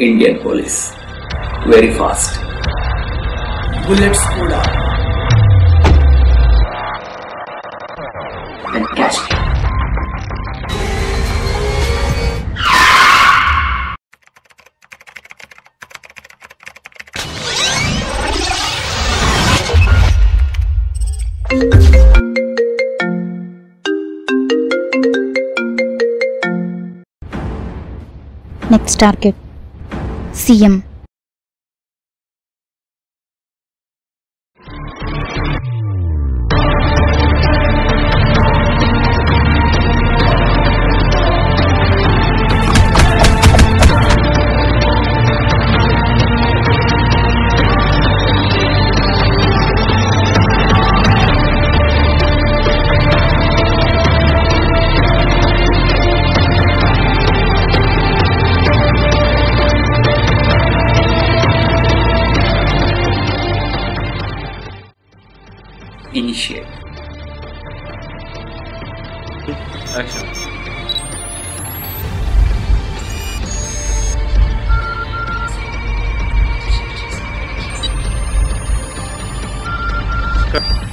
Indian police. Very fast. Bullets go down. And catch me. Next target. CM initiate. Action. Cut.